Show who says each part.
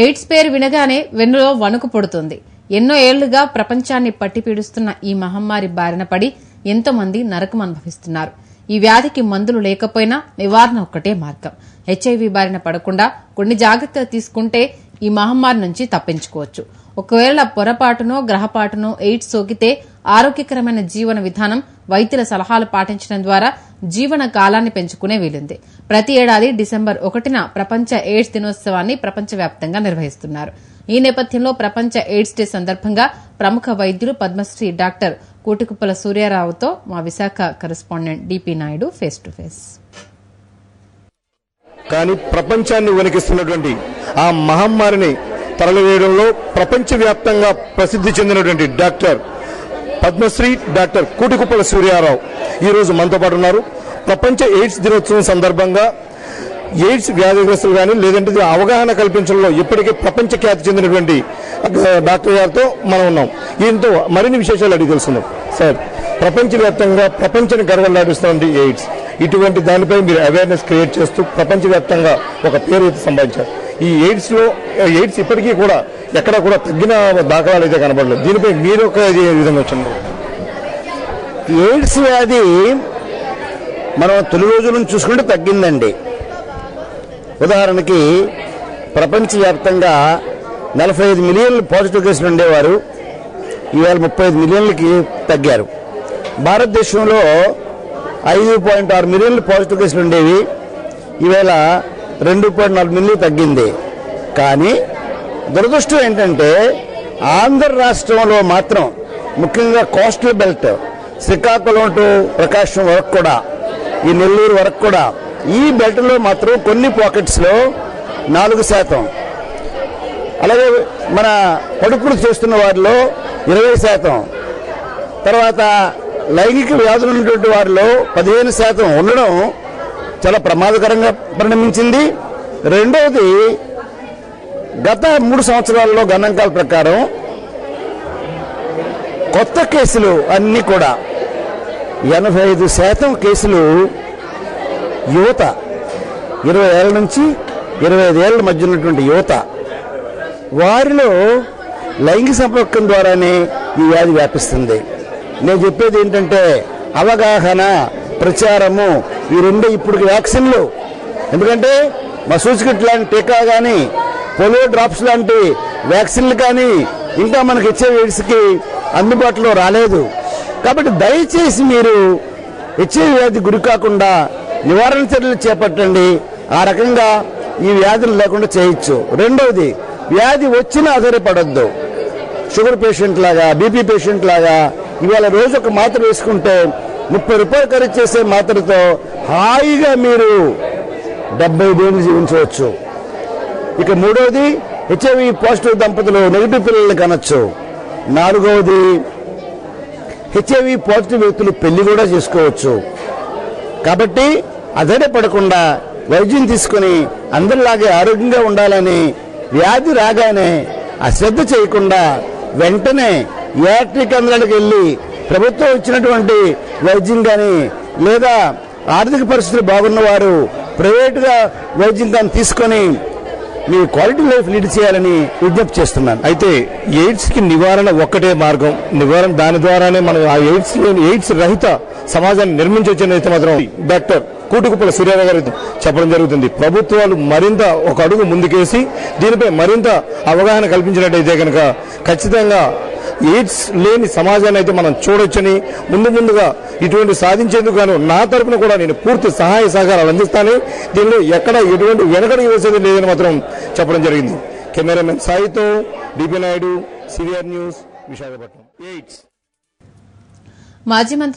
Speaker 1: AIDS పేరు వినగానే వెన్నులో వణుకు పుడుతుంది. ఎన్నో ఏళ్ళుగా ప్రపంచాన్ని పట్టిపీడుస్తున్న ఈ మహమ్మారి బారిన పడి ఎంతో మంది నరకం అనుభవిస్తున్నారు. ఈ వ్యాధికి మందులు లేకపోయినా నివారణ ఒక్కటే మార్గం. హెచ్ఐవి బారిన పడకుండా కొన్ని జాగ్రత్తలు తీసుకుంటే ఈ మహమ్మారి నుంచి తప్పించుకోవచ్చు. ఒకవేళ పొరపాటునో గ్రహపాటునో ఎయిడ్స్ సోకితే ఆరోగ్యకరమైన జీవన విధానం వైద్యుల సలహాలు పాటించడం ద్వారా జీవన కాలాన్ని పెంచుకునే వీలుంది. ప్రతి ఏడాది డిసెంబర్ ఒకటిన ప్రపంచ ఎయిడ్స్ దినోత్సవాన్ని ప్రపంచవ్యాప్తంగా నిర్వహిస్తున్నారు. ఈ నేపథ్యంలో ప్రపంచ ఎయిడ్స్ డే సందర్భంగా ప్రముఖ వైద్యులు పద్మశ్రీ డాక్టర్ కూటికుప్పల సూర్యారావుతో మా Visakha correspondent DP Naidu face to face.
Speaker 2: కానీ ప్రపంచాన్ని వణికిస్తున్నటువంటి ఆ మహమ్మారిని తరలివేయడంలో ప్రపంచవ్యాప్తంగా ప్రసిద్ధి చెందినటువంటి డాక్టర్ పద్మశ్రీ డాక్టర్ కూటికుప్పల సూర్యారావు ఈరోజు మనతో పాటు ఉన్నారు. ప్రపంచ ఎయిడ్స్ దినోత్సవం సందర్భంగా ఎయిడ్స్ వ్యాధిగ్రస్తులు కానీ లేదంటే అవగాహన కల్పించడంలో ఇప్పటికే ప్రపంచ ఖ్యాతి చెందినటువంటి డాక్టర్ గారితో మనం ఉన్నాం. దీంతో మరిన్ని విశేషాలు అడిగి తెలుసుకుందాం. సార్ ప్రపంచవ్యాప్తంగా ప్రపంచాన్ని గర్వలాడిస్తున్నటువంటి ఎయిడ్స్ ఇటువంటి దానిపై మీరు అవేర్నెస్ క్రియేట్ చేస్తూ ప్రపంచవ్యాప్తంగా ఒక పేరు అయితే సంపాదించారు. ఈ ఎయిడ్స్లో ఎయిడ్స్ ఇప్పటికీ కూడా ఎక్కడ కూడా తగ్గిన దాఖలాలు అయితే కనబడలేదు. దీనిపై మీరు ఒక విధంగా వచ్చింది
Speaker 3: ఎయిడ్స్ వ్యాధి మనం తొలి రోజుల నుంచి చూసుకుంటే తగ్గిందండి. ఉదాహరణకి ప్రపంచవ్యాప్తంగా నలభై ఐదు మిలియన్లు పాజిటివ్ కేసులు ఉండేవారు. ఇవాళ ముప్పై ఐదు మిలియన్లకి తగ్గారు. భారతదేశంలో ఐదు పాయింట్ ఆరు మిలియన్లు పాజిటివ్ కేసులు ఉండేవి. ఈవేళ రెండు పాయింట్ నాలుగు మిల్లు తగ్గింది. కానీ దురదృష్టం ఏంటంటే ఆంధ్ర రాష్ట్రంలో మాత్రం ముఖ్యంగా coastal belt Srikakulam to Prakasam వరకు కూడా ఈ నెల్లూరు వరకు కూడా ఈ బెల్ట్లో మాత్రం కొన్ని పాకెట్స్లో నాలుగు శాతం. అలాగే మన పడుపులు చేస్తున్న వారిలో ఇరవై శాతం. తర్వాత లైంగిక వ్యాధులు ఉన్నటువంటి వారిలో పదిహేను శాతం ఉండడం చాలా ప్రమాదకరంగా పరిణమించింది. రెండవది గత మూడు సంవత్సరాల్లో గణాంకాల ప్రకారం కొత్త కేసులు అన్నీ కూడా ఎనభై ఐదు శాతం కేసులు యువత ఇరవై ఏళ్ళ నుంచి ఇరవై ఐదు ఏళ్ళ మధ్య ఉన్నటువంటి యువత వారిలో లైంగిక సంపర్కం ద్వారానే ఈ వ్యాధి వ్యాపిస్తుంది. నేను చెప్పేది ఏంటంటే అవగాహన ప్రచారము ఈ రెండు ఇప్పుడు వ్యాక్సిన్లు. ఎందుకంటే మా సూచికట్ లాంటి టీకా కానీ పోలియో డ్రాప్స్ లాంటి వ్యాక్సిన్లు కానీ ఇంకా మనకి ఇచ్చే ఎయిడ్స్కి అందుబాటులో రాలేదు. కాబట్టి దయచేసి మీరు ఇచ్చే వ్యాధి గురి కాకుండా నివారణ చర్యలు చేపట్టండి. ఆ రకంగా ఈ వ్యాధులు లేకుండా చేయొచ్చు. రెండవది వ్యాధి వచ్చినా ఆధారపడద్దు. షుగర్ పేషెంట్ లాగా బీపీ పేషెంట్ లాగా ఇవాళ రోజు ఒక మాత్ర వేసుకుంటే ముప్పై రూపాయలు ఖరీదు చేసే మాత్రతో హాయిగా మీరు డెబ్బై ఐదేళ్ళు జీవించవచ్చు. ఇక మూడవది హెచ్ఐవి పాజిటివ్ దంపతులు నెగిటివ్ పిల్లల్ని కనొచ్చు. నాలుగవది హెచ్ఐవి పాజిటివ్ వ్యక్తులు పెళ్ళి కూడా చేసుకోవచ్చు. కాబట్టి అధైర్యపడకుండా వైద్యం తీసుకుని అందరిలాగే ఆరోగ్యంగా ఉండాలని వ్యాధి రాగానే అశ్రద్ధ చేయకుండా వెంటనే యాట్రీ కేంద్రాలకు వెళ్ళి ప్రభుత్వం ఇచ్చినటువంటి వైద్యం కానీ లేదా ఆర్థిక పరిస్థితులు బాగున్న వారు ప్రైవేటుగా వైద్యం కానీ తీసుకొని మీ క్వాలిటీ లైఫ్ లీడ్ చేయాలని విజ్ఞప్తి చేస్తున్నాను.
Speaker 2: అయితే ఎయిడ్స్కి నివారణ ఒక్కటే మార్గం. నివారణ దాని ద్వారానే మనం ఆ ఎయిడ్స్ ఎయిడ్స్ రహిత సమాజాన్ని నిర్మించవచ్చని అయితే మాత్రం డాక్టర్ కూటుకుప్పల సూర్యారావు గారు చెప్పడం జరుగుతుంది. ప్రభుత్వాలు మరింత ఒక అడుగు ముందుకేసి దీనిపై మరింత అవగాహన కల్పించినట్టయితే కనుక ఖచ్చితంగా ఎయిడ్స్ లేని సమాజాన్ని అయితే మనం చూడొచ్చని ముందు ముందుగా ఇటువంటి సాధించేందుకు గాను నా తరపున కూడా నేను పూర్తి సహాయ సహకారాలు అందిస్తాను. దీనిలో ఎక్కడ ఎటువంటి వెనకడికి వేసేది లేదని మాత్రం చెప్పడం జరిగింది. Cameraman సాయితో DP Naidu CVR news Visakhapatnam. AIDS.
Speaker 1: మాజీ మంత్రి